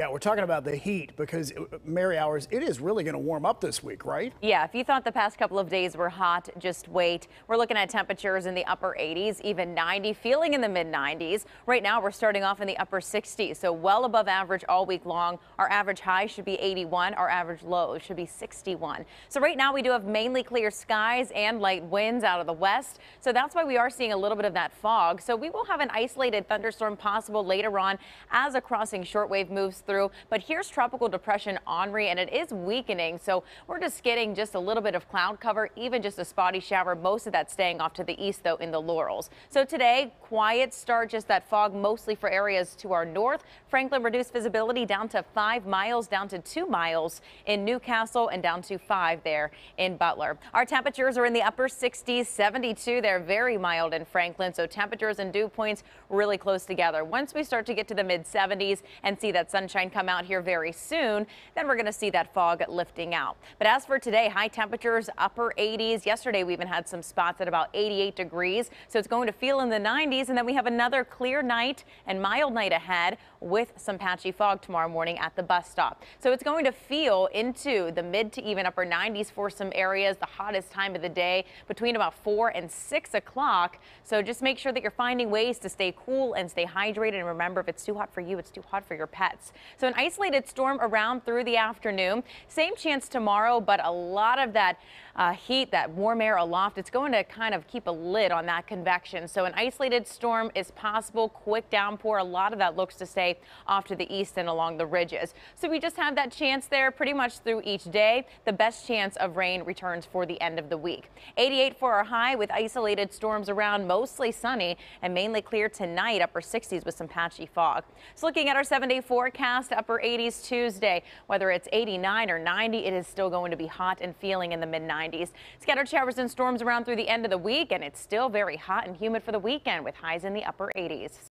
Yeah, we're talking about the heat because, uh, Mary Ours, it is really going to warm up this week, right? Yeah, if you thought the past couple of days were hot, just wait. We're looking at temperatures in the upper 80s, even 90, feeling in the mid 90s. Right now, we're starting off in the upper 60s, so well above average all week long. Our average high should be 81, our average low should be 61. So right now, we do have mainly clear skies and light winds out of the west, so that's why we are seeing a little bit of that fog. So we will have an isolated thunderstorm possible later on as a crossing shortwave moves through. But here's Tropical Depression Henri, and it is weakening. So we're just getting just a little bit of cloud cover, even just a spotty shower. Most of that staying off to the east, though, in the Laurels. So today, quiet start, just that fog mostly for areas to our north. Franklin reduced visibility down to five miles, down to two miles in New Castle, and down to five there in Butler. Our temperatures are in the upper 60s, 72. They're very mild in Franklin. So temperatures and dew points really close together. Once we start to get to the mid 70s and see that sunshine come out here very soon, then we're going to see that fog lifting out. But as for today, high temperatures, upper 80s. Yesterday, we even had some spots at about 88 degrees. So it's going to feel in the 90s. And then we have another clear night and mild night ahead with some patchy fog tomorrow morning at the bus stop. So it's going to feel into the mid to even upper 90s for some areas, the hottest time of the day between about 4 and 6 o'clock. So just make sure that you're finding ways to stay cool and stay hydrated. And remember, if it's too hot for you, it's too hot for your pets. So an isolated storm around through the afternoon. Same chance tomorrow, but a lot of that uh, heat, that warm air aloft, it's going to kind of keep a lid on that convection. So an isolated storm is possible. Quick downpour. A lot of that looks to stay off to the east and along the ridges. So we just have that chance there pretty much through each day. The best chance of rain returns for the end of the week. 88 for our high with isolated storms around, mostly sunny and mainly clear tonight, upper 60s with some patchy fog. So looking at our seven day forecast, upper 80s Tuesday, whether it's 89 or 90, it is still going to be hot and feeling in the mid 90s. Scattered showers and storms around through the end of the week, and it's still very hot and humid for the weekend with highs in the upper 80s.